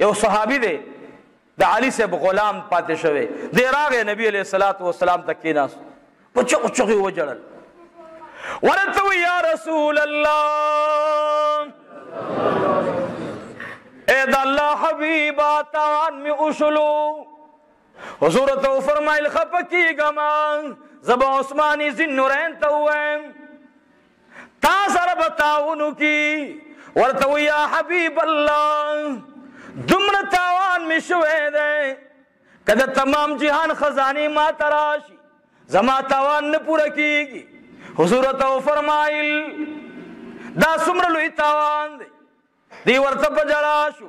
یو صحابي دی د علي صاحب غلام پاتې شوی دی راغې نبی علیہ الصلات والسلام ته کیناس په چغ چغ وجړل ورته یا رسول الله اے د الله حبیبا تان می اوشلو حضور تو فرمایل خپکی غما زب عثماني ذن نورین ته وایم تا سره به تاون وکړي ورته وایي یا حبیب الله دومره تاوان مې شوی دی که د تمام جهان خزانې ما ته راشي زما تاوان نه پوره کیږي حضور ته فرمایل دا څومره لوی تاوان دی دی ورته په جړا شو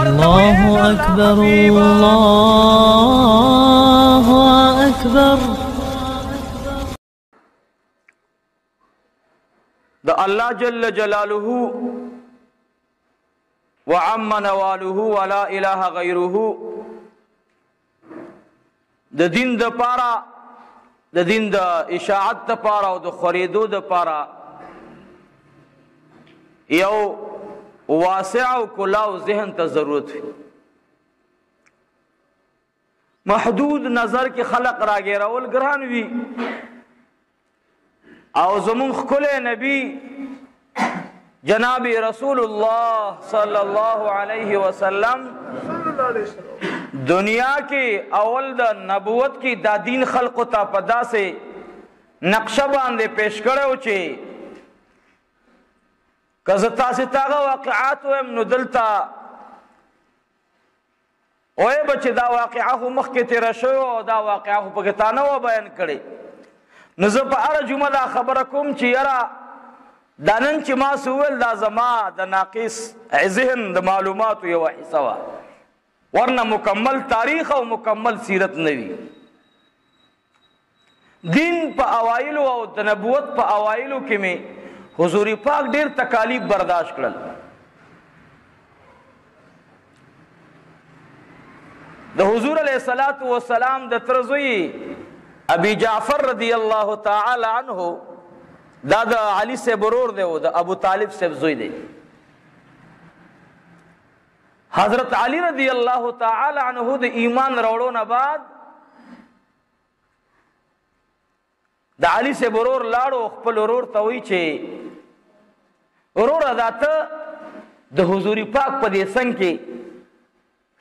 الله اکبر الله اکبر د الله جل جلاله وعم نواله ولا اله غیره د دین د پاره د دین د اشاعت د پاره او د خریدو د پاره یو واسع او کلاو ذهن ته ضرورت وي محدود نظر کې خلق راګیرول ګران وي او زمون خپل نبی جناب رسول الله صلی الله علیه وسلم دنیا کې اول د نبوت کې د دین خلق ته پدا سه نقشه باندې پیش کړو چې کزه تاسو تاغه واقعات ویم نو دلته وایې به چې دا واقعه خو مخکې تېره شوې وه او دا واقعه خو پکې تا نه وه بیان کړې نو زه په هره جمعه دا خبره کوم چې یاره دا نن چې ما څه وویل دا زما د ناقص ذهن د معلوماتو یوه حصه وه ورنه مکمل تاریخ او مکمل سیرت نه وي دین په اوایلو او د نبوت په اوایلو کې می حضور پاک ډیر تکالیف برداشت کړل د حضور علیه الصلاۃ والسلام د ترزوی ابي جعفر رضی الله تعالی عنه دا د علي سے برور دی او د ابو طالب سے زوی دی حضرت علی رضی الله تعالی عنہ د ایمان راوړو نه بعد د علي سه برور لاړو خپل ورور ته وی چې ورور ذاته د حضور پاک په دې څنګه کې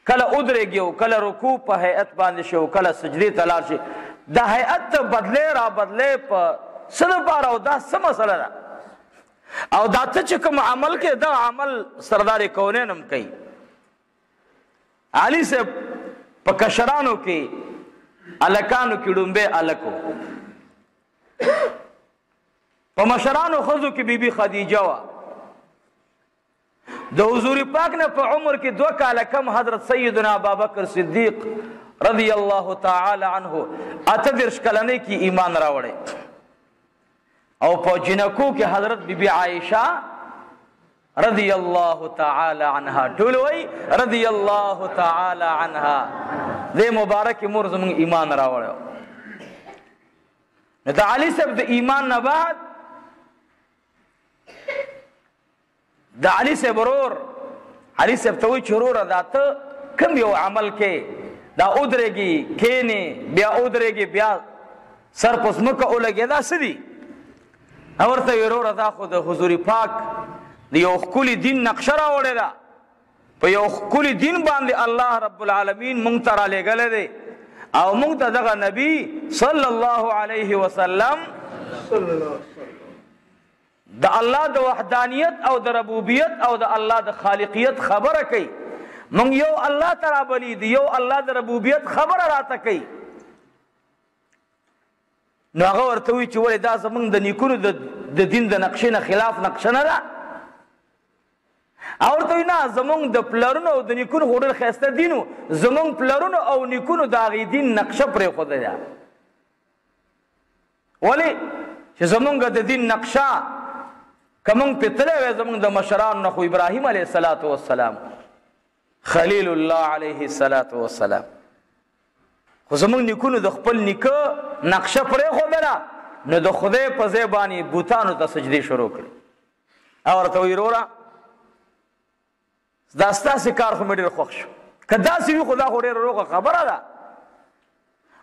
کله ادرېږي او کله رکوع په هيئت باندې شي او کله سجدي ته لاړ شي د هيئت ته بدلې را بدلې په څه لپاره او دا څه مسله ده او دا ته چې کوم عمل کې دا عمل سردار کونین هم کوي علي صاحب په کشرانو کې الکانو کې ډومبه الکو په مشرانو خزو کې بیبي خدیجه وا د حضور پاک نه په عمر کې دوه کال کم حضرت سیدنا ابوبکر صدیق رضی الله تعالی عنه اته درش کلنې کې ایمان راوړې او په جنکو کې حضرت بیبي عائشه رضی الله تعالی عنها ټول وای رضی الله تعالی عنها دې مبارک مور زمون ایمان راوړو نو د علي صاحب د ایمان نه بعد د علي صاحب ورور علي صاحب ته وی چرور داته کم یو عمل کې دا اودرېږي کینه بیا اودرېږي بیا سر پس مکه اولګي دا سدي او ورته وروره دا خو د حضور پاک د یو خولي دین نقشه راوړې ده په یو خولي دین باندې الله رب العالمین مونږ ته را لېږل دي او مونږ ته دغه نبی صلی الله علیه وسلم د الله د وحدانیت او د ربوبیت او د الله د خالقیت خبره کوي مونږ یو الله تعالی بلی دی یو الله د ربوبیت خبره راته کوي نو هغه ورته وی چې ولې دا زمونږ د نیکونو د دین د نقشې نه خلاف نقشه نه ده او ته نه زمونږ د پلرونو او د نیکونو هډل خسته دینو زمونږ پلرونو او نیکونو دا غي دین نقشه پرې خو ده ولی چې زمونږ د دین نقشه کوم په تله وې زمونږ د مشران نو ابراهیم علیه الصلاۃ والسلام خلیل الله علیه الصلاۃ والسلام خو زمونږ نیکونو د خپل نیکه نقشه پرې خودله نو د خدای په ځای باندې بوتانو ته سجدي شروع کړې او ورته وی وروره دا ستاسو کار خو مې ډېر خوښ شو که داسې وي خو دا خو ډېره روغه خبره ده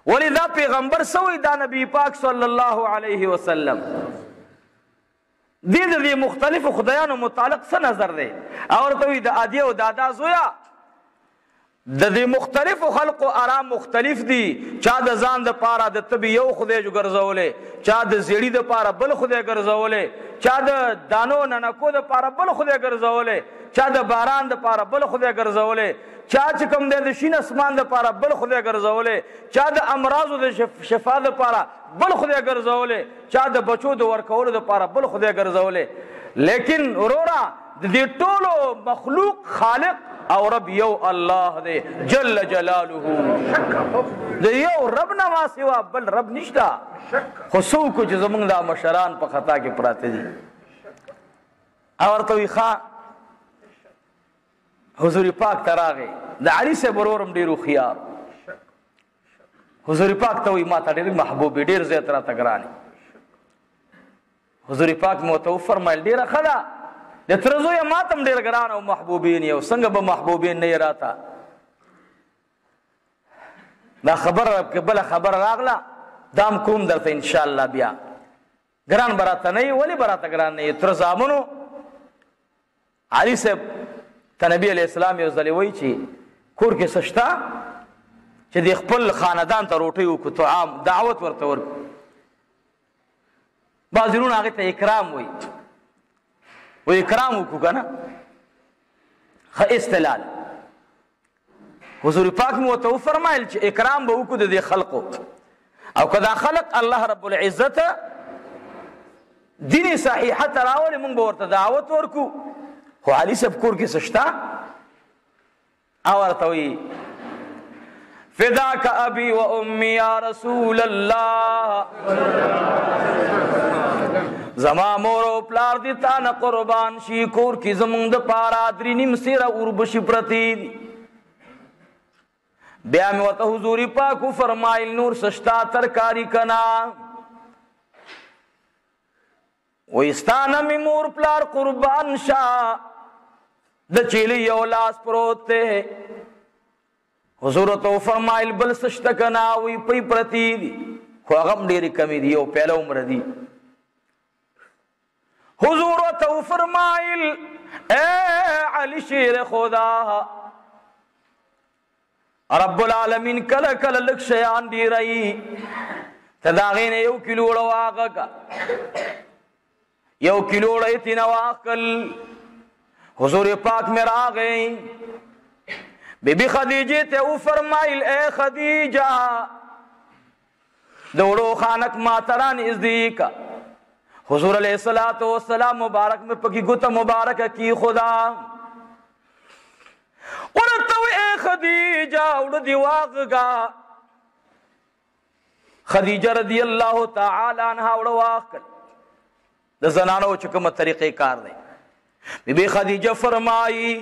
ولې دا پیغمبر سوی دا نبی پاک صلی الله علیه وسلم دې د دې مختلفو خدایانو متعلق څه نظر دی او ورته وي د ادي او دادا زویا د دې مختلفو خلقو ارا مختلف دي چا د ځان د پاره د طبي یو خدای جو ګرځولې چا د زیړی د پاره بل خدای ګرځولې چا د دانو ننکو د پاره بل خدای ګرځولې چا د باران د پاره بل خدای ګرځولې چا چې کوم د شین اسمان د پاره بل خدای ګرځولې چا د امراضو د شفا د پاره بل خدای ګرځولې چا د بچو د ورکولو لپاره بل خدای ګرځولې لیکن وروره د دې ټولو مخلوق خالق او رب یو الله دی جل جلاله د یو رب نه ما سوا بل رب نشتا خو څوک چې زمونږ د مشران په خطا کې پراته دي او ورته وی ښا حضور پاک تراغه د علي سه برورم ډیرو خيار حضور پاک ته وي ما ته ډېر محبوب ډېر زیات را تګرانی حضور پاک مو ته فرمایل ډېر خلا د ترزو یې ما تم ډېر ګران او محبوبین یو څنګه به محبوبین نه راته دا خبر قبل خبر راغلا دام کوم درته ان شاء الله بیا ګران براته نه ولی براته ګران نه تر زامنو علي صاحب ته نبی علیه السلام یو ځلې وایي چې کور کې څه شته چې د خپل خاندان ته روټۍ وکړو طعام دعوت ورته ورکړو بعضې وروڼه هغې ته اکرام وایي و اکرام وکړو که نه ښه استلال حضور پاک مو ته فرمایل چې اکرام به وکړو د دې خلقو او کدا خلق الله رب العزت دیني صحیحه تراول موږ به ورته دعوت ورکو خو علي سب کور کې سشتا او ورته وی فداك ابي وامي يا رسول الله زما مور او پلار دي تا نه قربان شي کور کې زمونږ د پاره درې نیم سیره اوربشي پرتې دي بیا مې ورته حضور پاک فرمایل نور سشتا ترکاری کنا وېستانه مې مور پلار قربان شه د چيلي یو لاس پروت دی حضور ورته وفرمایل بل څه شته که نه؟ وایي پۍ پرتې دي خو هغه هم ډېرې کمې دي یو پیاله عمره دي حضور ورته وفرمایل اے علي شیر خدا رب العالمین کله کله لک شیان ډیرای تداغین یو کیلو وړو هغه کا یو کیلو ړی تینا واخل حضور پاک می راغی بی بی خدیجه ته او فرمایل اے خدیجه دوړو خانک ما تران از دی کا حضور علیہ الصلات والسلام مبارک می پکی ګوت مبارک کی خدا ورته اے خدیجه وړ دی واغګه خدیجه رضی الله تعالی عنها وړ واخل د زنانو چې کومه طریقې کار دی بی بی خدیجه فرمایي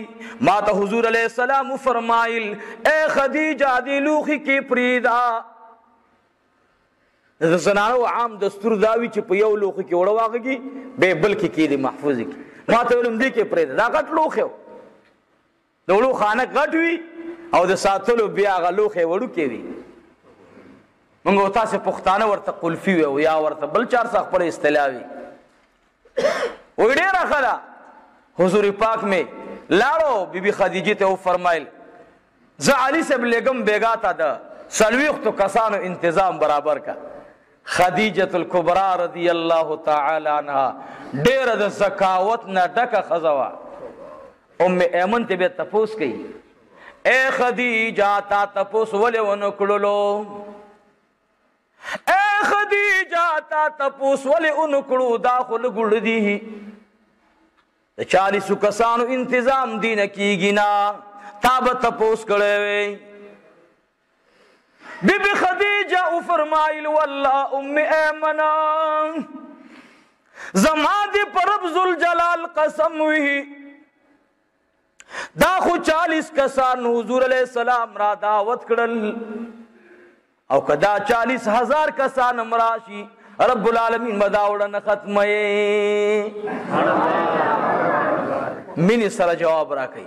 ما ته حضور علی السلام فرمایل اے خدیجه دی لوخي کې پریدا د زنانو عام دستور داوی چې په یو لوخي کې وړ واغږي به بلکې کې دی محفوظ کی ما ته ولوم دی کې پریدا دا غټ لوخه د وړو خانک غټ وي او د ساتلو بیا هغه لوښی وړوکی وي موږ تاسو پښتانه ورته قلفي وي او یا ورته بل چار څخه خپل اصطلاح وي و ډیره خلا حضور پاک می لاړو بیبي خدیجه ته و فرمایل زه علي صاحب لګم بیګا تا ده سلويختو کسانو تنظیم برابر کا خدیجه الکبرا رضی الله تعالی عنها ډېره د زکاوت نه ډکه ښځه وه ام ایمن ته به تپوس کوي اے خدیجه تا تپوس ولې ونه کړلو اے خدیجه تا تپوس ولې ونه کړو دا خو لګړ دی د 40 کسانو تنظیم دین کیږي نه تا به تپوس کړې وې بی بی خدیجه او فرمایل والله ام ایمنا زما دی پرب ذل جلال قسم وی دا خو 40 کسان حضور علی السلام را دعوت کړل او کدا 40 هزار کسان مراشی رب العالمین مداوړه نه ختمه مینه سره جواب راکړي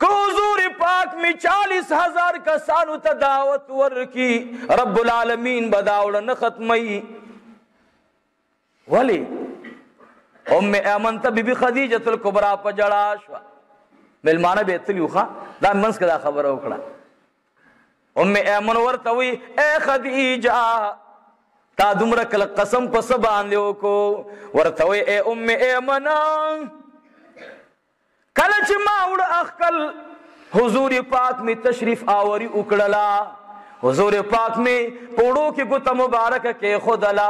که حضور پاک می چالیس هزار کسانو ته دعوت ورکی رب العالمین به داوړه نه ختمی ولی ام ایمن ته بیبي خدیجه الکبرى په جړا شو ملمانه به تلیو ښا دا منس کدا خبره وکړه ام ایمن ورته وی اے خدیجه تا دومره کله قسم په سبا باندې وکړو ورته وی اے ام ایمن کله چې ما وړ اخکل حضور پاک می تشریف آوری وکړلا حضور پاک می پوړو کې ګوته مبارک کې خدلا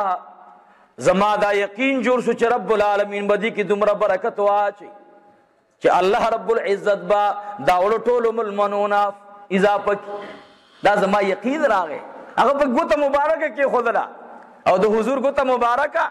زما دا یقین جوړ شو چې رب العالمین بدی کې دومره برکت واچي چې الله رب العزت با دا وړ ټول ملمنون اذا پک دا زما یقین راغې هغه په ګوته مبارک کې خدلا او د حضور ګوته مبارکه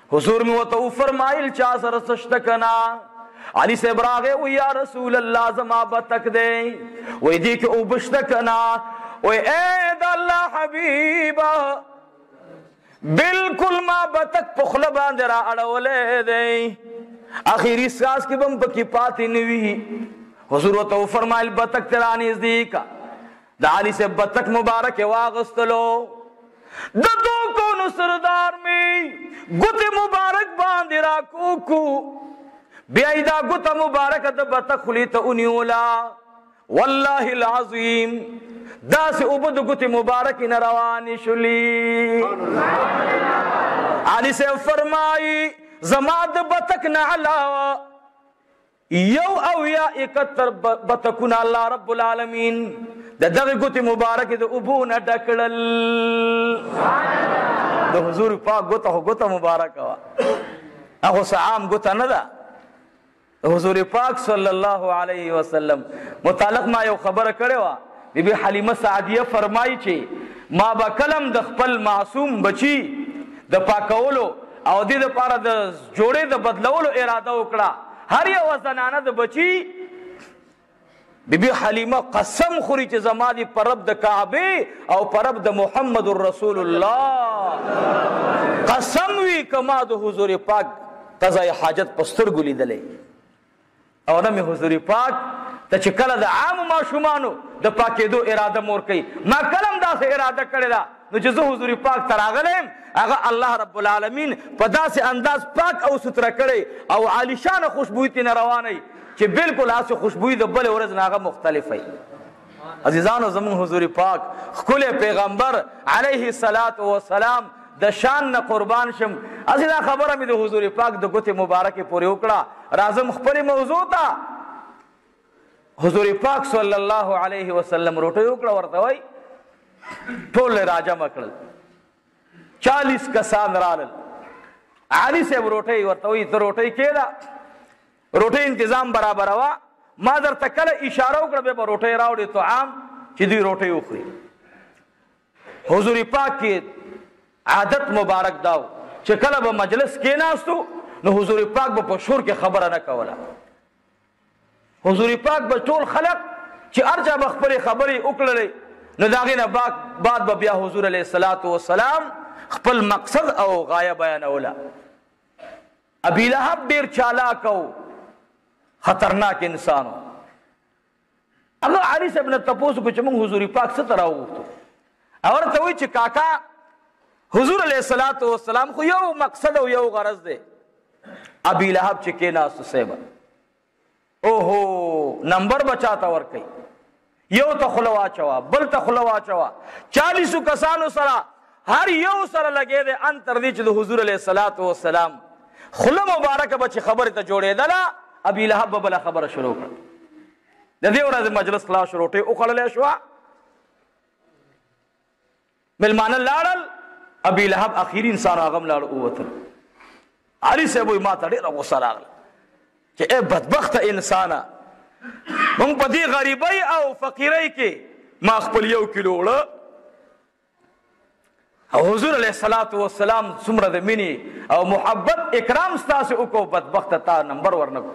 حضور مې ورته وفرمایل چا سره څه شته که نه علي صاحب راغی وی یا رسول الله زما بتک دی وی دې کې اوبه شته که نه وی ای د الله حبیبه بالکل ما بتک په خوله باندې را اړولی دی اخیری ساس کې به هم پکې پاتې نه وي حضور ورته وفرمایل بتک ته رانږدې که د علي صاحب بتک مبارک یې واغستلو د دو کونو سردار می ګوتې مبارک باندې را کوکو بیا یې دا ګوته مبارکه د بتک خولې ته ونیوله والله العظیم داسې اوبه د ګوتې مبارکې نه روانې شولې علي صاحب فرمایي زما د بتک نه علاوه یو اویا اکتر بتکونه الله رب العالمین د دغه ګوتې مبارکې د اوبو نه ډک کړل د حضور پاک ګوته خو ګوته مبارکه وه هغه څه عام ګوته نه ده حضور پاک صلی الله علیه وسلم متعلق ما یو خبره کړې وه بي بي حليمه سعديه فرمايي چې ما به کله هم د خپل معصوم بچي د پاکولو او د دې لپاره د جوړې د بدلولو اراده وکړه هر یوه زنانه د بچي بی بی حلیمه قسم خوري چې زما دي پرب د کعبه او پرب د محمد رسول الله قسم وی کما د حضور پاک قضای حاجت پستر ګلی دلې او نه مې حضور پاک ته چې کله د عامو ماشومانو د پاکېدو اراده مور کوي ما کله هم داسې اراده کړې ده نو چې زه حضور پاک ته راغلی یم هغه الله رب العالمین په داسې انداز پاک او ستره کړی او عالیشانه خوشبویي ترې نه روانوي چې بلکل هسې خوشبویي د بلې ورځ نه هغه مختلفه وي عزیزانو زمون حضور پاک خپل پیغمبر علیه الصلاۃ والسلام د شان نه قربان شم عزیزا خبره مې د حضور پاک د ګوتې مبارکې پورې وکړه راځم خپل موضوع ته حضور پاک صلی الله علیه وسلم روټه وکړه ورته وای ټول راجا مکړل 40 کسان رالل علي صاحب روټه ورته وای ته روټه کېدا روټۍ انتظام برابروه ما درته کله اشاره وکړه بیا به روټۍ راوړې طعام چې دوی روټۍ وخوري حضور پاک کې عادت مبارک داو چې کله به مجلس کې ناستو نو حضور پاک به په شور کې خبره نه کوله حضور پاک به ټول خلق چې ارجا به خپل خبرې وکړلې نو داغه نه باک بعد به بیا حضور علیه الصلاۃ والسلام خپل مقصد او غایه بیانوله ابي لهب ډیر چالاک او خطرناک انسان و هغه علي صاحب نه تپوس کو چې موږ حضور پاک څه تر راوغوښتو اور ته وی چې کاکا حضور علیه الصلاۃ والسلام خو یو مقصد او یو غرض دی ابي لهب چې کې ناس صاحب اوهو نمبر بچا تا ور کوي یو ته خلوا چوا بل ته خلوا چوا 40 کسانو سره هر یو سره لګې ده ان تر دې چې د حضور علیه الصلاۃ والسلام خله مبارک به چې خبره ته جوړېدله ابي لهب بل خبره شروع کړه د دې ورځې مجلس خلاص شروع ټي او خلل شو ملمانه لاړل ابي لهب اخیری انسان هغه هم لاړ ووتل علي صاحب وایي ما ته ډېره غوسه راغله چې ای بدبخته انسانه مونږ په دې غریبۍ او فقیرۍ کې ما خپل یو کیلو وړه او حضور علیه الصلاۃ والسلام څومره د مینې او محبت اکرام ستاسو وکړو بدبخته تا نمبر ورنکو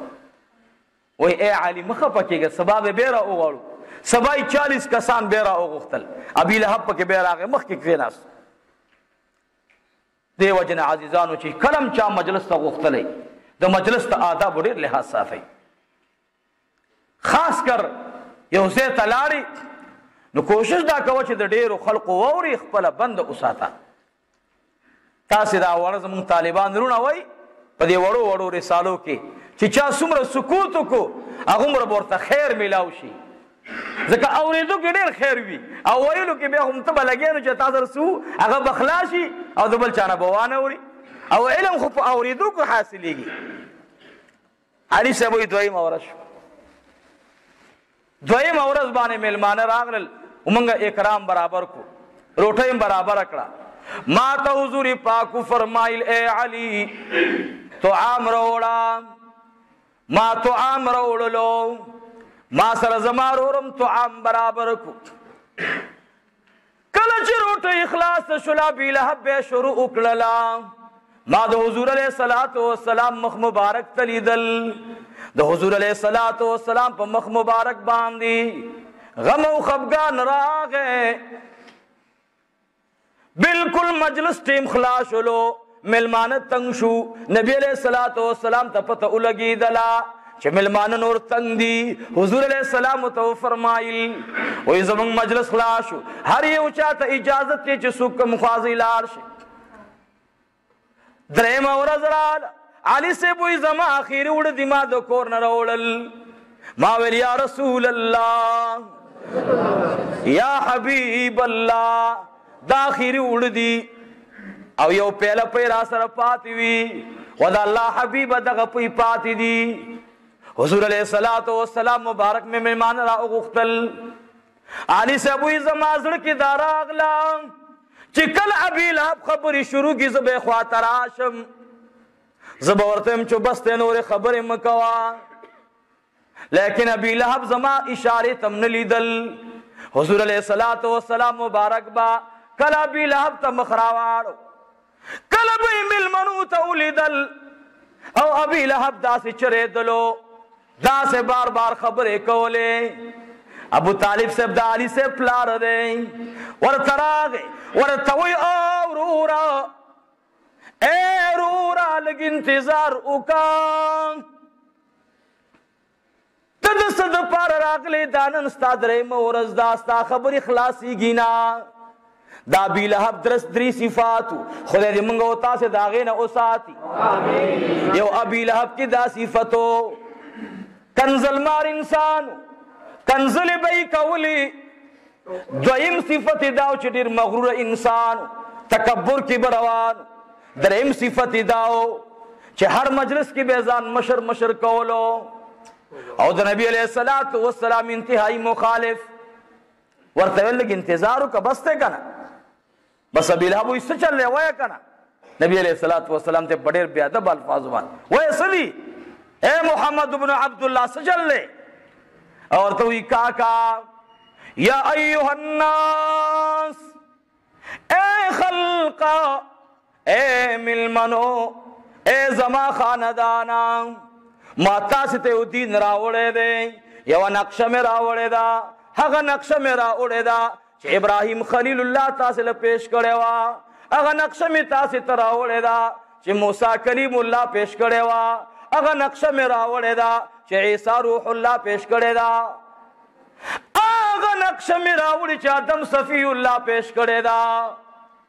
وایي ای علي مه خفه کېږه سبا به بیا راوغواړو. سبا یې چالیس کسان بیا راوغوښتل. ابي لهب پکې بیا راغی مخکې کښېناست. دې وجې نه عزیزانو چې کله هم چا مجلس ته غوښتلی د مجلس د آدابو ډېر لحاظ ساتئ. خاص کر یو ځای ته لاړې نو کوشش دا کوه چې د ډېرو خلکو واورې خپله بنده وساته. تاسو دا وړه زموږ طالبان رونه وای په دې وړو وړو رسالو کې چې چا څومره سکوت وکړو هغه مر ورته خیر ملاو شي ځکه اورېدو کې ډېر خیر وي او ویلو کې به هم ته بلګینو چې تاسو رسو هغه بخلاشي او د بل چانه بوانه وري او علم خو په اورېدو کې حاصلېږي علي صاحب وي دویمه ورځ شو دویمه ورځ باندې میلمانه راغلل ومنګه اکرام برابر کو روټه برابر کړه ما ته حضور پاکو فرمایل اے علی تو عام روړا ما تو عام روړلو ما سره زما رورم تو عام برابر کو کله چې روټۍ خلاصه شول ابي لهب به یې شروع وکړله ما د حضور علیه صلات و سلام مخ مبارک ته لیدل د حضور علیه صلات و سلام په مخ مبارک باندې غم او خفګان راغې بالکل مجلس ټیم خلاص شولو ملمانه تنگ شو نبی علیہ الصلوۃ والسلام ته پته ولګیدلا چې ملمانه نور تنگ دي حضور علیہ السلام ته فرمایل وې زمون مجلس خلاص شو هر یو چاته اجازه ته چې څوک مخازي لار شي دریم ورځ رااله علی سے بوئی زما اخیری وړ دی ما د کور نه راوړل ما ویل یا رسول الله یا حبیب الله دا اخیری وړ دي او یو پیله پې را سره پاتې وي خدا الله حبیب دغه پې پاتې دي حضور علیہ الصلات والسلام مبارک می میمان را غختل علی سبوی زما زړه کې داراغ لا چې کل ابي لاب خبري شروع کی زبې خوا تراشم زبورتم چې بس ته نور خبره مکوا لیکن ابی لهب زما اشاره تم نه لیدل حضور علیه الصلاۃ والسلام مبارک با کلا بی لهب ته مخ راواړو کله به ملمنو ته ولیدل او ابي لهب داسې چرې دلو داسې بار بار خبرې کولې ابو طالب صاحب د علي صاحب پلار دی ورته راغی ورته وی او رورا اے رورا لګ انتظار وکړه ته د څه دپاره راغلې دا نن ستا درېیمه ورځ ده ستا خبرې خلاصېږي نه دا ابي لهب درس درې صفات خدای دې موږ او تاسو د هغې نه وساتي یو ابي لهب کې دا صفتو کنزلمار انسان کنزلې به یې کولې دویم صفت داو چې ډیر مغرور انسان تکبر کې بروان دریم صفت داو چې هر مجلس کې به ځان مشر مشر کولو او د نبی علیہ الصلات والسلام انتهایی مخالف ورته لګ انتظار وک بس ته کنه بس ابي لهب وي څه چل وای کنه نبی علیہ الصلوۃ والسلام ته ډېر بیا د الفاظ باندې وای سدي اے محمد ابن عبد الله څه چل له اور تو وی کاکا یا ایها الناس اے خلق اے ملمنو اے زما خاندانا ما تاسو ته دین راوړې دی یو نقشه مې راوړې ده هغه نقشه مې راوړې ده چې ابراهیم خلیل الله تاسو له پیش کړی و هغه نقشه می تاسو ته راوړې ده چې موسی کلیم الله پیش کړی و هغه نقشه می راوړې ده چې عیسی روح الله پیش کړی ده هغه نقشه می راوړې چې آدم صفی الله پیش کړی ده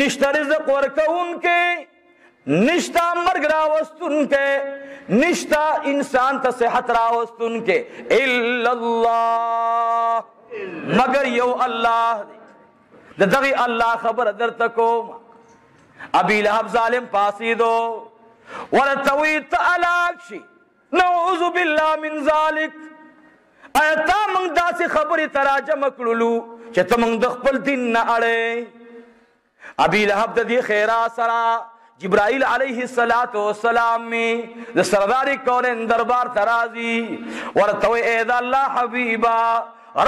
نشته رزق ورکوونکې نشتا مرګ راوستونکې نشتا انسان ته صحت راوستونکې الا الله مگر یو الله دی د دغه الله خبر درته کوم ابي لهب ظالم پاسیدو ورته وی تعالی شي نعوذ بالله من ذالک ایا تا موږ داسې خبرې تراجم کړلو چې ته موږ د خپل دین نه اړې ابي لهب د دې خیره سره جبرائیل علیه الصلاۃ والسلام می د سردار کورن دربار ترازی ورته اے دا الله حبیبا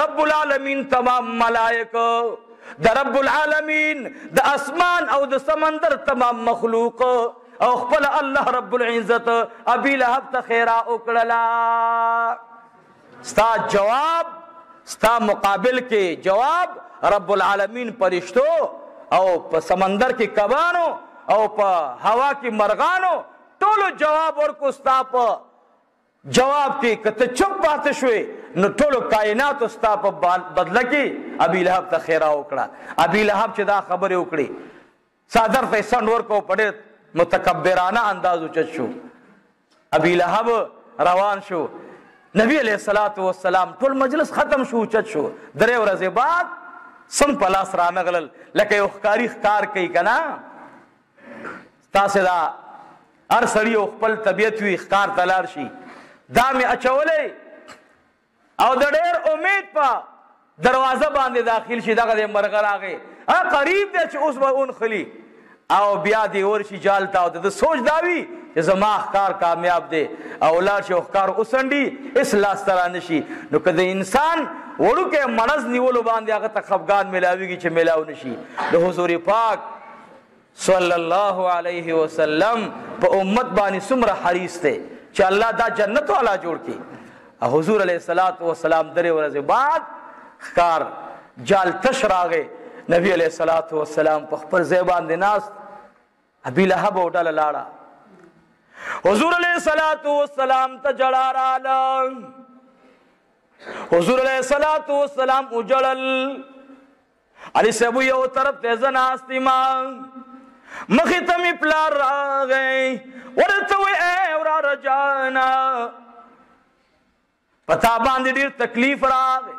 رب العالمین تمام ملائکه د رب العالمین د اسمان او د سمندر تمام مخلوق او خپل الله رب العزت ابي لهب ته خیرا وکړلا ستا جواب ستا مقابل کې جواب رب العالمین پرشتو او په سمندر کې کبانو او په هوا کې مرغانو ټولو جواب ورکو ستا په جواب کې کته چپ پاتې شوې نو ټولو کائنات ستا په بدله کې ابي لهب ته خیرا وکړه ابي لهب چې دا خبره وکړي څادر ته سند ورکو په ډېر متکبرانه انداز اوچت شو ابي لهب روان شو نبی علیہ الصلات والسلام ټول مجلس ختم شو چت شو درې ورځې بعد سم پلاس را نغلل لکه یو ښکاری ښکار کوي کنه تاسو دا هر سړی خپل طبیعت وی ښکار تلار شي دا می اچولې او د ډیر امید په دروازه باندې داخل شي دغه د مرغه راغی ا قریب دی چې اوس به اون خلی او بیا دی ورشي جال تا او د سوچ داوی چې زما ښکار کامیاب دی او لاړ شي ښکار اوسنډي اس لاس تر نشي نو کله انسان وړوکه مرز نیول باندې هغه ته خفقان ملاويږي چې ملاو نشي د حضور پاک صلی الله علیه وسلم په امت باندې څومره حریص دی چې الله دا جنت والا جوړ کړي حضور علیه الصلاۃ والسلام درې ورځې بعد خکار جال تش راغې نبی علیه الصلاۃ والسلام په خپل ځای باندې ناس ابي لهب وډل لاړه حضور علیه الصلاۃ والسلام ته جړا رااله حضور علیه الصلاۃ والسلام وجړل علي صاحب یو طرف ته زناست ما مخې ته مې پلار راغی ورته وې اے وراره جانا پتا باندې ډیر تکلیف راغی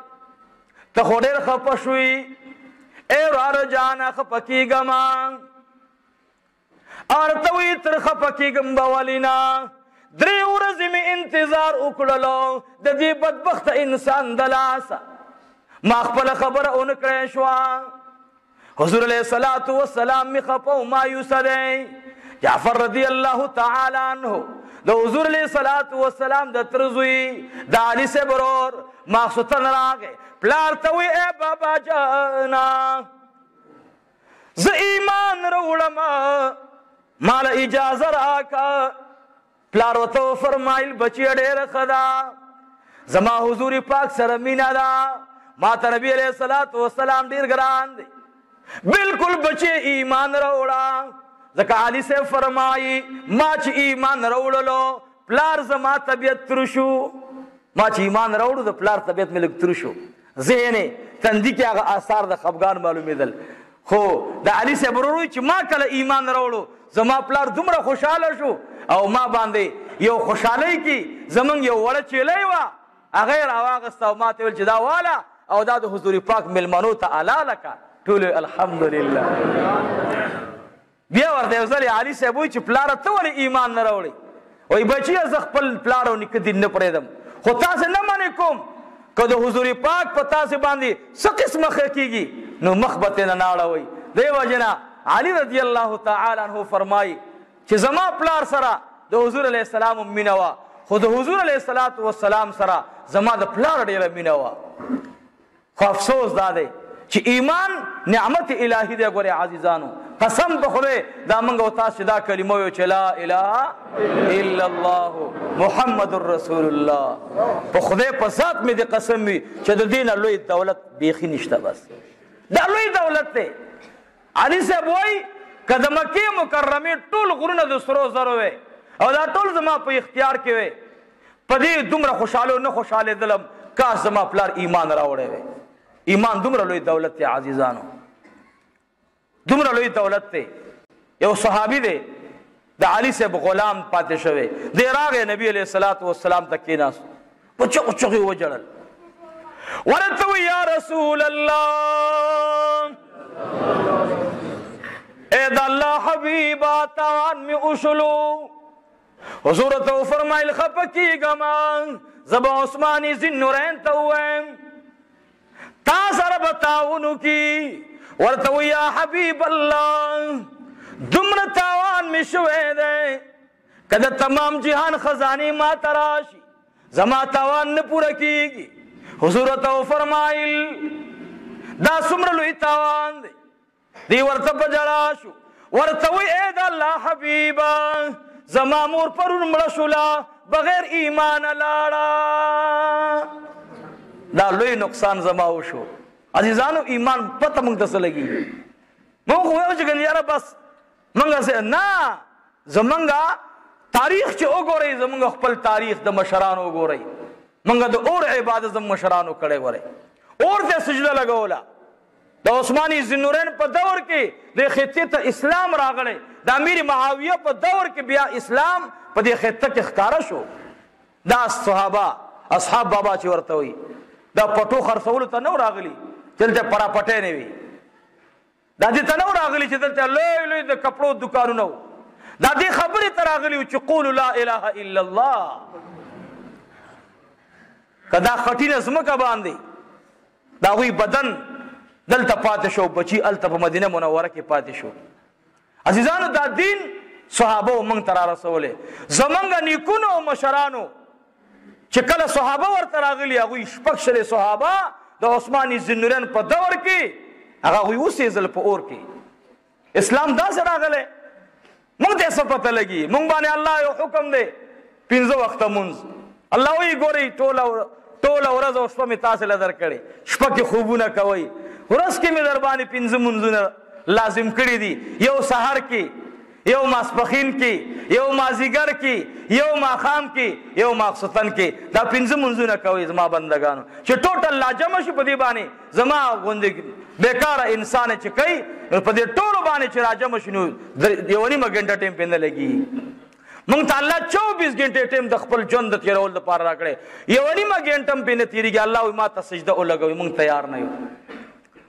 ته خو ډیر خپه شوې اے وراره جانا خپکیږه ما ارته وی تر خپه کیګم به ولی نه درې ورځې می انتظار وکړلو د دې بدبخت انسان د لاس ما خپل خبره اون کړې شو حضور علیہ الصلات والسلام می خپو مایوس دی جعفر رضی الله تعالی عنہ د حضور علیہ الصلات والسلام د ترزوی د علی سبرور مخصوصن راغه پلار ته وی اے بابا جانا زه ایمان روړم مال اجازه راکا پلار وته فرمایل بچی ډېر خدا زما حضور پاک سره مینا دا ما ته نبی علیہ الصلات والسلام ډېر ګران دی بالکل بچی ایمان روړا ځکه علی سے فرمایي ما چې ایمان روړلو پلار زما طبیعت ترشو ما چې ایمان راوړو د پلار طبیعت مې لږ ترشو ذهن تندې کې هغه آثار د خفګان معلومېدل خو د علي صاحب ورور چې ما کله ایمان راوړو زما پلار دومره خوشاله شو او ما باندې یو خوشحالۍ کې زمونږ یو وړه چیلی وه هغه یې راواغسته او ما ته ویل چې دا واله او دا د حضور پاک ملمنو ته الاله که ټول الحمدلله بیا ورته یو ځل علي صاحب وایي چې پلاره ته ولې ایمان نه راوړې وایي بچیه زه خپل پلار او نیکه دین نه پرېږدم خو تاسې نه منې کوم که د حضور پاک په تاسې باندې څه قسمه ښه کېږي نو مخ به ترې نه اړوئ دی وجنه علي رضی الله تعالی عنه فرمایي چې زما پلار سره د حضور علیه السلام مینه وه خو د حضور علیه السلام سره زما د پلار ډېره مینه وه خو افسوس دا دی چې ایمان نعمت الهی دی ګوره عزیزانو قسم په خدای دا منګه او تاسو دا کلمه ویو چې لا اله الا الله محمد رسول الله په خدای په ذات مې د قسم وی چې د دینه لوی دولت بیخي نشته بس دا لوی دولت دی علي صاحب وايي، که د مکې مکرمې ټول غرونه د سرو زرو وی او دا ټول زما په اختیار کې وی، په دې دومره خوشحالو نه خوشحالېدلم، کاش زما پلار ایمان راوړی وی. ایمان دومره لوی دولت دی عزیزانو. دومره لوی دولت دی. یو صحابي دی. د علي صاحب غلام پاتې شوی دی راغی نبی علیه الصلاۃ والسلام ته کیناست په چغو چغو وجړل ورته یا رسول الله اے د الله حبیب تان می اوشلو حضور ته فرمایل خپکیګما زب عثماني ذنورین ته وایم تا سره به تاون وکي ورته وي یا حبیب الله دومره تاوان مې شوی دی که د تمام جهان خزانې ما ته راشي زما تاوان نه پوره کیږي حضور ته فرمایل دا څومره لوی تاوان دی دی ورته په جړا شو ورته وی اې د الله حبیب زما مور پرون مړه شولا بغیر ایمان لاړه دا لوی نقصان زما وشو عزیزانو ایمان پته موږ ته لګي موږ وایو چې ګنې یاره بس موږ سه نه زمونږه تاریخ چې وګورئ زمونږ خپل تاریخ د مشرانو وګورئ موږ د اور عبادت زم مشرانو کړي وره اور ته سجده لګولا د عثماني ذنورین په دور کې د خطې ته اسلام راغلی د امیر معاویه په دور کې بیا اسلام په دې خطه کې ښکارا شو دا صحابه اصحاب بابا چې ورته وي دا پټو خرڅول ته نو راغلی دلته پرا پټې نه وي دا دې ته نو راغلی چې دلته لوی لوی د کپړو دکانونه دا دې خبره تر راغلی چې قول لا اله الا الله کدا خټینه زمکه باندې د هغوی بدن دلته پاتې شو بچي هلته په مدینه منوره کې پاتې شو عزیزانو دا دین صحابه موږ ته را رسولې زمونږ نیکونو او مشرانو چې کله صحابه ورته راغلي هغوی شپږ شلې صحابه د عثمان ذنورین په دور کې هغه هغوی اوسېدل په اور کې اسلام دا سره غلې مونږ ته څه پته لګي مونږ باندې الله یو حکم دی پنځه وخت مونږ الله وی ګوري ټول ټول ورځ او شپه می تاسو له درکړي شپه کې خوبونه کوي ورځ کې می در باندې پنځه مونږونه لازم کړی دي یو سحر کې یو ماسپخین کې یو مازیګر کې یو ماخام کې یو ماخستن کې دا پنځه منځونه کوي زما بندگانو چې ټوټل لاجمه شو په دې باندې زما غوندې بیکاره انسان چې کوي نو په دې ټولو باندې چې راجم شنو یو نیمه ګنټه ټیم پې نه لګي مونږ ته الله 24 غنټه ټیم د خپل ژوند د تیرول لپاره راکړي یو نیمه ګنټه پې نه تیریږي الله ما ته سجده ولګوي مونږ تیار نه یو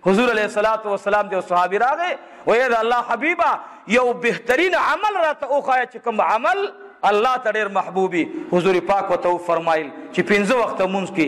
حضور علیه الصلاۃ والسلام دی صحابي راغې وې دا الله حبیبا یو بهترین عمل راته اوخایا چې کوم عمل الله ته ډیر محبوبي حضور پاک وته فرمایل چې پنځه وخت مونږ کې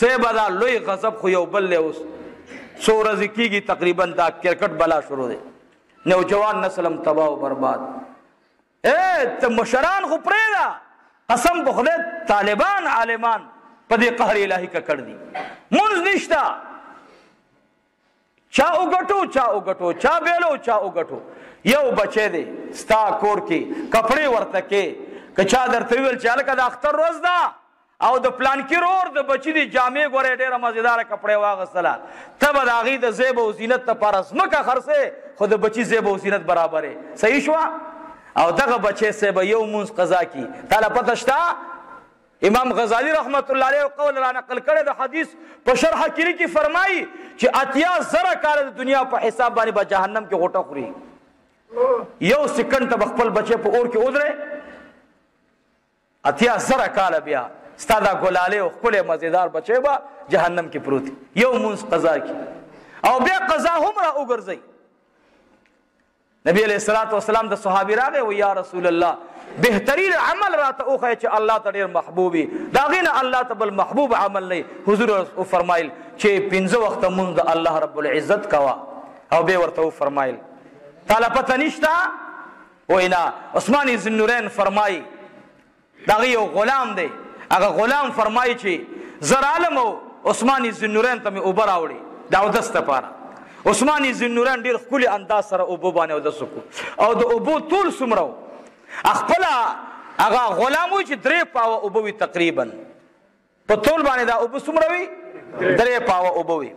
صیب دا لوی غضب خو یو بل له اوس څو ورځې کیږي تقریبا دا کرکټ بلا شروع دی نوجوان نسلم تباہ او برباد اے ته مشران خو پرې دا قسم په خدای طالبان عالمان په دې قهر الهي کا کړ دي مونږ نشتا چا وګټو چا وګټو چا بیلو چا وګټو یو بچی دی ستا کور کې کپڑے ورته کې کچا درته ویل چې الکه د اختر روز ده او د پلان کې رور د بچی دی جامې ګورې ډېره مزیدار کپڑے واغستله تب د هغې د زیب او زینت لپاره ځمکه خرڅه خو د بچی زیب او زینت برابرې صحیح شو او دغه بچی سه به یو مونږ قضا کی تعالی پته شته امام غزالی رحمت الله علیه قول را نقل کړی د حدیث په شرح کې لري کې فرمایي چې اتیا زره کال د دنیا په حساب باندې به جهنم کې غوټه خوري یو سکند ته خپل بچي په اور کې ودرې اتیا زره کال بیا ستاده ګلاله او خپل مزیدار بچي به جهنم کې پروت یو منس قضا کې او بیا قضا هم را وګرځي نبی علیه الصلاۃ والسلام د صحابي راغی و یا رسول الله بهترین عمل راته اوخه چې الله ته ډیر محبوبي دا غینه الله ته بل محبوب عمل نه حضور او فرمایل چې پنځه وخت مونږ د الله رب العزت کوا او به ورته فرمایل تعالی پته نشتا وینا عثمان ذنورین فرمای د هغه یو غلام دی، هغه غلام فرمایي چې زه رالم او عثمان ذوالنورین ته مې اوبه راوړې د اودس لپاره. عثمان ذوالنورین ډېر ښکلي انداز سره اوبو باندې اودس وکړو او د اوبو طول څومره و؟ خپله هغه غلام وایي چې درې پاوه اوبه وي تقریبا. په تول باندې دا اوبه څومره وي درې پاوه اوبه وي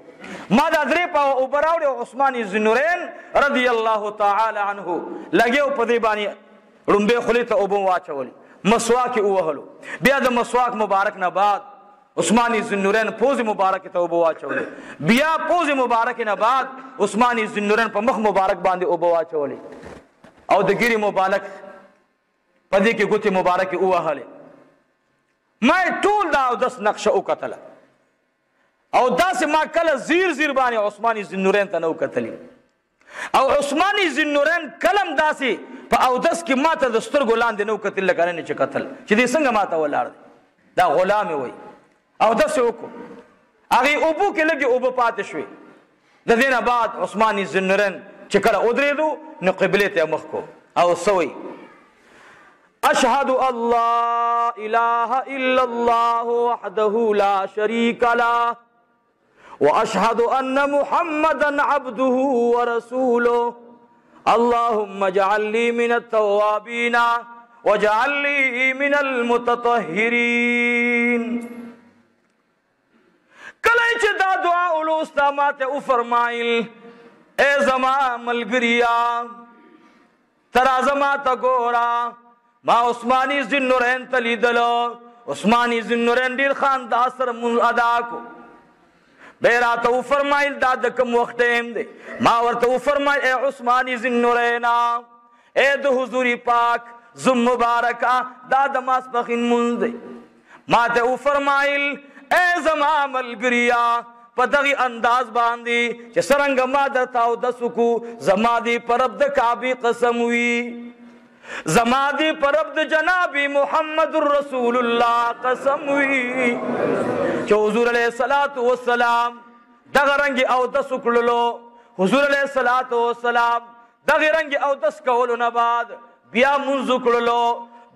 ما دا درې پاوه اوبه راوړې او عثمان ذنورین رضی الله تعالی عنه لګیو په دې باندې لومبه خلی ته اوبه واچولې مسواک ووهلو بیا د مسواک مبارک نه بعد عثماني ذنورین پوز مبارک ته وبو واچول بیا پوز مبارک نه بعد عثماني ذنورین په مخ مبارک باندې وبو واچول او د ګيري مبارک په دې کې ګوتې مبارکې ووهلې ما ټول دا او دس نقشه وکتله او داسې ما کله زیر زیر باندې عثماني زنورین ته نه وکتلې او عثماني زنورین کلم داسې په او دس کې ما ته د سترګو لاندې نه وکتل لکه نه چې قتل چې دې څنګه ما ته ولاړ دا غلام وي او داسې وکړو هغه اوبو کې لګي اوبه پاتې شوې د دې نه بعد عثمان زنورن چې کله ودرېدو نو قبله ته مخ کو او سوي اشهد الله اله الا الله وحده لا شريك له وأشهد أن محمدا عبده ورسوله اللهم اجعل لي من التوابين واجعل لي من المتطهرين قال إيش دا دعا الوسطى استامات او مائل اے زمان ملگریہ ته راځه ما ته ګوره ما عثماني ذنورین ته لیدل عثماني ذنورین ډیر خان د عصر مون ادا کو به راته و فرمایل دا د کوم وخت ټیم دی ما ورته و فرمایل اے عثماني ذنورینا اے د حضور پاک زم مبارکا دا د ماسپخین مونږ دی ماته وفرمایل اے زما ملګریا په دغه انداز باندې چې سرنګ ما درته او د سکو زما دی پرب د کعبه قسم وی زما دی پرب د جناب محمد رسول الله قسم وی چې حضور علیه الصلاۃ والسلام دغه رنگ او د سکللو حضور علیه الصلاۃ والسلام دغه رنګ اودس کولو نه بعد بیا منځ وکړلو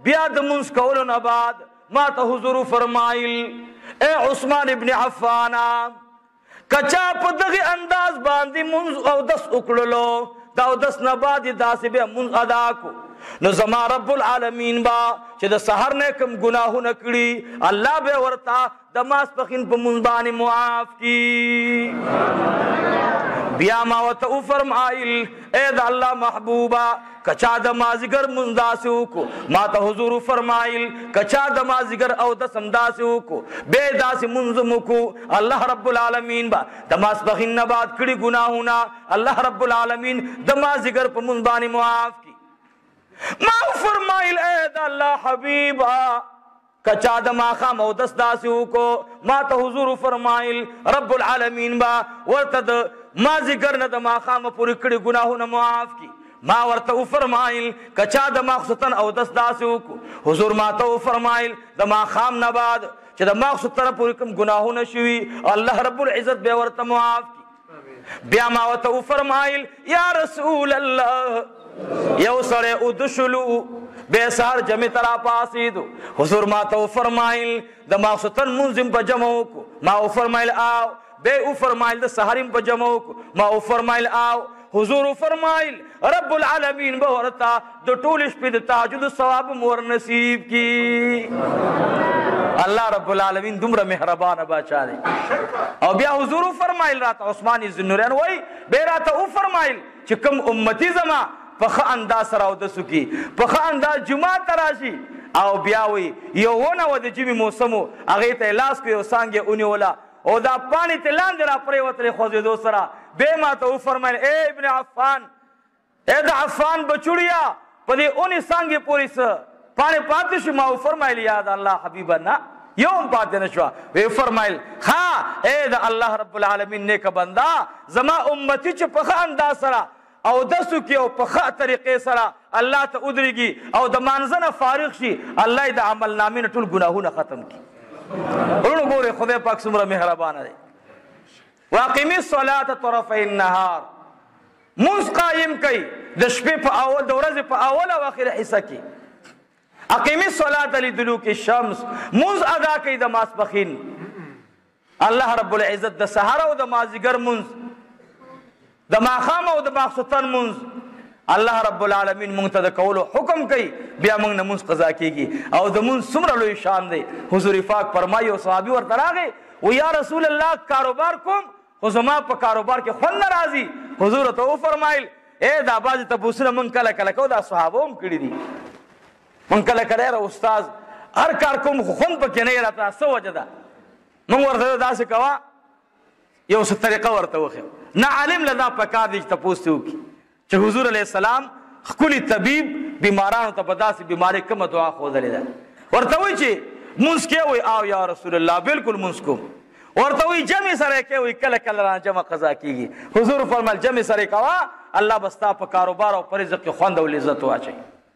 بیا د منځ کولو نه بعد ما ته حضور فرمایل اے عثمان ابن عفان کچا په دغه انداز باندې منځ او دس وکړلو دا او دس نه بعد داسې به منځ ادا کو نو زما رب العالمین با چې د سحر نه کوم ګناهونه کړی الله به ورته د ماسپښین په مونځ باندې معاف کی بیا ما وته او فرمایل اے د الله محبوبا کچا د مازیګر منځداسې وکړو ما ته حضور فرمایل کچا د مازیګر او د سمداسې وکړو به داسې منځ مکو الله رب العالمین با د ماسپخین نه بعد کړي ګناهونه الله رب العالمین د مازیګر په منځ باندې معاف کی ما فرمایل اے د الله حبیبا که چا د ماښام اودس داسې وکړو، ما ته حضور وفرمایل، رب العالمین به ورته د مازیګر نه د ماښامه پورې کړي ګناهونه معاف کړي. ما ورته وفرمایل، که چا د ماخوستن اودس داسې وکړو، حضور ما ته وفرمایل، د ماښام نه بعد چې د ماخوستنه پورې کوم ګناهونه شوي، الله رب العزت به یې ورته معاف کړي. بیا ما وته فرمایل یا رسول الله یو سره او د شلو به سار جمع ترا پاسید حضور ما ته فرمایل د ماخصتن منظم په جمع کو ما فرمایل او به او فرمایل د سحریم په جمع کو ما فرمایل او حضور فرمایل رب العالمین به ورته د ټول شپې د تهجد ثواب مور نصیب کی الله رب العالمین دومره مهربان بادشاہ دی او بیا حضور فرمایل رات عثمان ذنورین وای به رات او فرمایل چې کوم امتی زما په خ انداز سره او د سکی په خ انداز جمعه تراشی او بیا وی یو ونه و د جمی موسمو هغه ته لاس کو یو سانګه اونې ولا او دا پاڼې ترې لاندې را پرېوتلې، خوځېدو سره بیا ما ته وفرمایل، ای ابن عفان! ای د عفان بچوړیه! په دې اونې څانګې پورې څه پاڼې پاتې شوې؟ ما وفرمایل، یا د الله حبیبه! نه، یو هم پاتې نه شوه. ویې فرمایل، ښه! ای د الله رب العالمین نېکه بنده! زما امتي چې په ښه انداز سره اودس وکړي او په ښه طریقې سره الله ته ودرېږي او د مانځه نه فارغ شي الله یې د عمل نامې نه ټول ګناهونه ختم کړي ورونو ګورئ خدای پاک څومره مهربانه دی واقم الصلاة طرف النهار مونږ قایم کوي د شپې په اول د ورځې په اول او اخر حصہ کې اقیم الصلاة لدلوک الشمس مونږ ادا کوي د ماسپخین الله رب العزت د سهار او د مازیګر مونز د ماخام او د ماخستن مونز الله رب العالمین مونږ ته د کولو حکم کوي بیا مونږ نه مونږ قضا کیږي او د مونږ څومره لوی شان دی حضور پاک فرمایي او صحابي ورته راغی او یا رسول الله کاروبار کوم خو زما په کاروبار کې خوند ناراضي حضور ته و فرمایل اے دا باز ته بوسره مونږ کله کله کو دا صحابه هم کړی دي مونږ کله کله را استاد هر کار کوم خو خوند پکې نه راته څه وجه ده مونږ ورته داسې کوا یو څه طریقه ورته وخه نه عالم لدا پکار دي ته پوښتنه وکي چې حضور علی السلام خکلی طبيب بیمارانو ته په داسې بیماری کوم دعا خو درې ده ورته وی چې مونږ کې وي او یا رسول الله بالکل مونږ کوم ورته وی جمع سره کې وی کله کله را جمع قضا کیږي حضور فرمایل جمع سره کوا الله بستا په کاروبار او پر رزق خوند او لذت واچي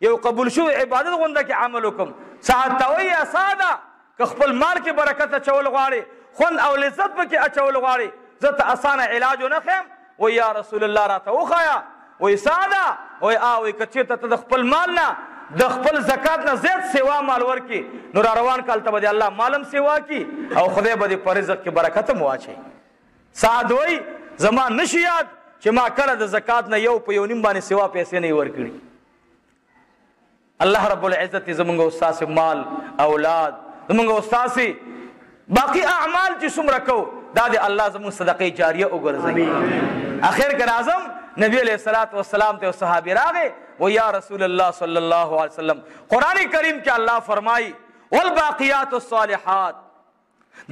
یو قبول شوی عبادت غونده کې عمل وکم ساعت توي یا ساده که خپل مال کې برکت اچول غواړي خوند او لذت پکې اچول غواړي زه ته اسانه علاج نه خیم و یا رسول الله راته وخایا و ساده و او کچې ته د خپل مال نه د خپل زکات نه زیات سیوا مال ورکی نو روان کال ته به الله مالم سیوا کی او خدای به پر رزق کې برکت مو واچي سعد وایي، زما نه شي یاد چې ما کله د زکات نه یو په یو نیم باندې سوا پیسې نه ورکړي الله رب العزت زمونږ استاد مال اولاد زمونږ استاد باقی اعمال چې څومره کو دا د الله زمونږ صدقه جاریه وګرځي اخر که اعظم نبی علیہ الصلوۃ والسلام ته صحابه راغې و یا رسول الله صلی الله علیه وسلم قران کریم کې الله فرمایي والباقیات الصالحات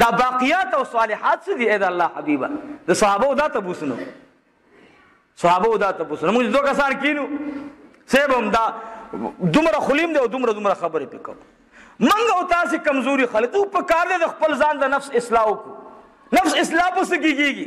دا باقیات او صالحات څه دي اې د الله حبیبه د صحابه دا ته بوسنو صحابه دا ته بوسنو موږ دوه کسان کینو سیب هم دا دومره خلیم دی او دومره دومره خبرې پکو منګ او تاسو کمزوري خلک په کار دي د خپل ځان د نفس اصلاح وکړو نفس اصلاح پس کیږي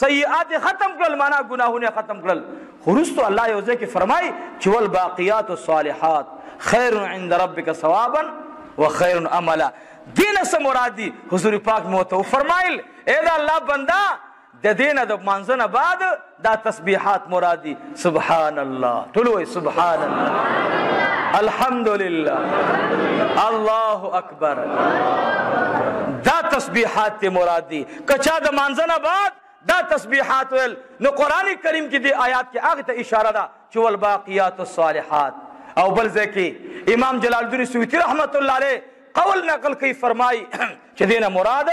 سیئات یې ختم کړل معنا ګناهونه ختم کړل خو وروسته الله یو ځای کې فرمایي چې والباقیات الصالحات خیر عند ربک ثوابا وخیر عملا دینه سم مراد دي حضور پاک مو ته فرمایل اے دا الله بندا د دینه د مانځنه بعد دا تسبیحات مراد دي سبحان الله ټول وای سبحان الله الحمدلله الله اکبر اکبر دا تسبیحات ته مراد دي کچا د مانځنه بعد دا تسبیحات ویل نو قران کریم کې دی آیات کې هغه ته اشاره ده چې ول باقیات الصالحات او بل ځکه امام جلال الدین سیوطی رحمت الله علیه قول نقل کوي فرمای چې دینه مراد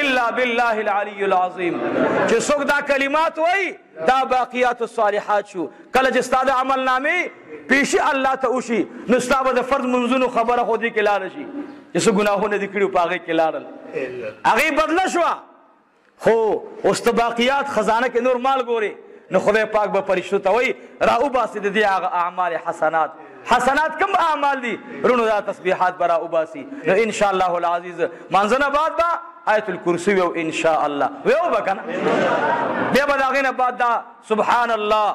الا بالله العلی العظیم چې څوک دا کلمات وای دا باقیات الصالحات شو کله چې ستاد عمل نامې پیشي الله ته وشي نو ستاب د فرض منځونو خبره خو دې کې لاړ شي چې څه ګناهونه دې کړو پاغه کې لاړل هغه بدل شو خو اوس ته باقیات خزانه کې نور مال ګورې نو خدای پاک به پرشتو ته وایي را وباسي د دې هغه اعمال حسنات حسنات کم اعمال دي رونو دا تسبیحات برا وباسي نو ان شاء الله العزیز منځنه بعد با آیت الکرسی او ان شاء الله ویو بکنه بیا به دا غینه بعد دا سبحان الله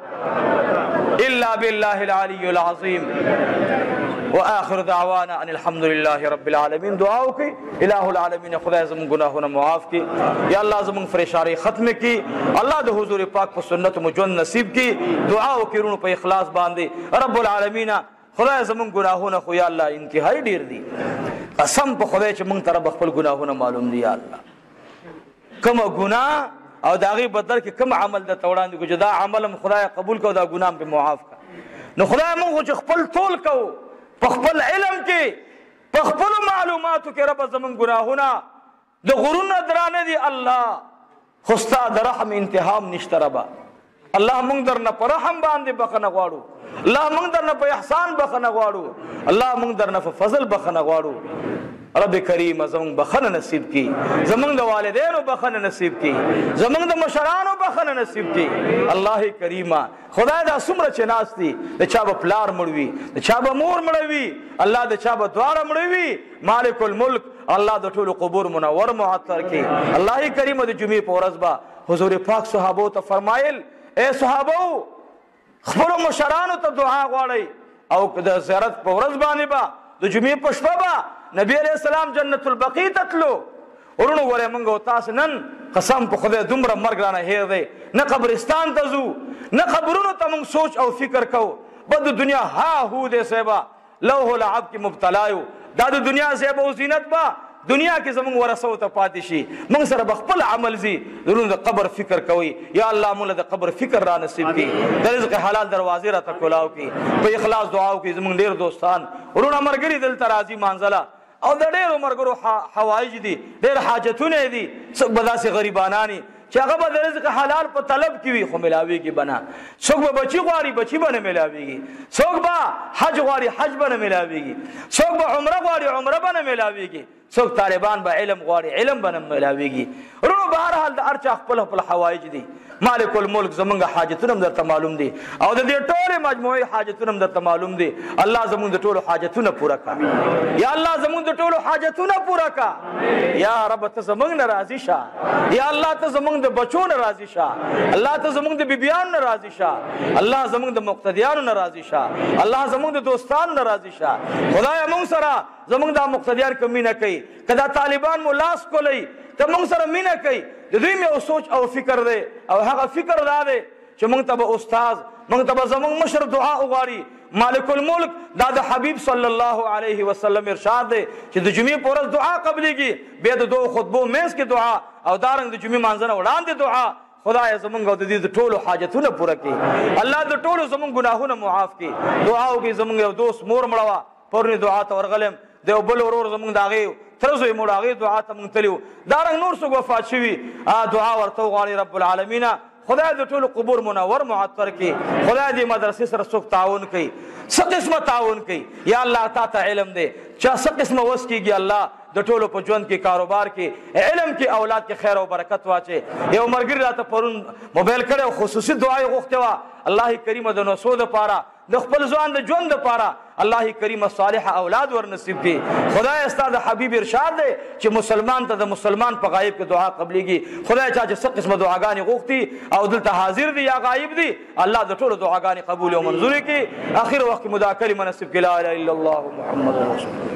الا بالله العلي العظيم واخر دعوانا ان الحمد لله رب العالمين دعا وکي اله العالمين خدای زمون ګناهونه معاف کي يا الله زمون فرشاري ختم کي الله د حضور پاک په سنت مو جون نصیب کي دعا وکړو په اخلاص باندې رب العالمین خدای زمون ګناهونه خو يا الله انتهاي ډیر دي قسم په خدای چې مونږ تر خپل ګناهونه معلوم دي يا الله کوم ګناه او دا غي بدل کې کوم عمل د توړاندې کو چې دا عمل هم خدای قبول کو دا ګناه په معاف کا نو خدای موږ چې خپل تول کو په خپل علم کې په خپل معلوماتو کې رب زمون ګناهونه د غرونه درانه دي الله خوستا د رحم انتهام نشته ربا الله موږ درنه پر رحم باندې بخنه غواړو الله موږ درنه په احسان بخنه غواړو الله موږ درنه په فضل بخنه غواړو رب کریم زمون بخنه نصیب کی زمون د والدینو بخنه نصیب کی زمون د مشرانو بخنه نصیب کی الله کریمه خدای دا سمره چې ناس دي د چا په پلار مړوي د چا په مور مړوي الله د چا په دواړه مړوي مالک الملک الله د ټولو قبور منور معطر کی الله کریم د جمعې په ورځ با حضور پاک صحابو ته فرمایل اے صحابو خپل مشرانو ته دعا غواړي او د زیارت په ورځ باندې با د جمعې په شپه با نبی علیہ السلام جنت البقیع تتلو ورونو وره منګو تاسو نن قسم په خدای دومره مرګ رانه هیر دی نه قبرستان ته ځو نه قبرونو ته موږ سوچ او فکر کو بد دنیا ها هو دې سبا لوه لعب کې مبتلا یو دا د دنیا زیب او زینت با دنیا کې زمونږ ورثو ته پاتې شي موږ سره به خپل عمل زی درون د قبر فکر کوي یا الله موږ د قبر فکر را نصیب کړي د رزق حلال دروازې را تکولاو کړي په اخلاص دعاو کې زمونږ ډیر دوستان ورونه مرګري دل ترازی مانځلا او د ډېرو ملګرو حوایج دي، ډېر حاجتونه یې دي، څوک به داسې غریباناني چې هغه به د رزق حلال په طلب کې وي خو ملاوېږي به نه، څوک به بچي غواړي بچي به نه ملاوېږي، څوک به حج غواړي حج به نه ملاوېږي، څوک به عمره غواړي عمره به نه ملاوېږي، څوک طالبان به علم غواړي علم به نه ملاوېږي، ورونو بهرحال د ارچا خپل خپل حوایج دي مالک الملک زمونږ حاجتونه درته معلوم دي او د دې ټوله مجموعي حاجتونه درته معلوم دي الله زمونږ د ټولو حاجتونه پوره کا یا الله زمونږ د ټولو حاجتونه پوره کا یا رب ته زمونږ ناراضي شه یا الله ته زمونږ د بچو ناراضي شه الله ته زمونږ د بیبيان ناراضي شه الله زمونږ د مقتدیانو ناراضي شه الله زمونږ د دوستان ناراضي شه خدای مونږ سره زمونږ دا مقتدیار که مینه کوي که دا طالبان مو لاس کولی که مونږ سره مینه کوي د دوی مې او سوچ او فکر دی او هغه فکر دا دی چې مونږ ته به استاد مونږ ته به زمونږ مشر دعا وغواړي مالک الملک دا د حبیب صلی الله علیه وسلم ارشاد دی چې د جمعې پر ورځ دعا قبليږي به د دوه خطبو مینس کې دعا او دارنګ د جمعې مانځنه وړاندې دعا خدای زمونږ د دې ټولو حاجتونه پوره کړي الله د ټولو زمونږ ګناهونه معاف کړي دعا وکړي زمونږ یو دوست مور مړوا پرونی دعا ته ورغلم د یو بل ورور زمونږ د هغې تر زوی مو د هغې دعا ته مونږ تللي وو دارنګ نور څوک وفات شوي دعا ورته وغواړي رب العالمین خدای د ټولو قبور منور معطر کی خدای دې مدرسې سره څوک تعاون کوي څه قسمه تعاون کوي یا الله تا ته علم دی چا څه قسمه وس کیږي الله د ټولو په ژوند کې کاروبار کې علم کې اولاد کې خیر او برکت واچي یو مرګ راته پرون موبایل کړو خصوصي دعای غوښته وا الله کریم د نو سود پاره د خپل ځوان د ژوند لپاره الله کریم صالح اولاد ور نصیب کړي خدای استاد حبیب ارشاد دی چې مسلمان ته د مسلمان په غایب کې دعا قبليږي خدای چا چې څه قسمه دعاګانې غوښتي او دلته حاضر دي یا غایب دي الله د ټولو دعاګانې قبول او منزور کړي اخر وخت مداکل مناسب لا اله الا الله محمد رسول الله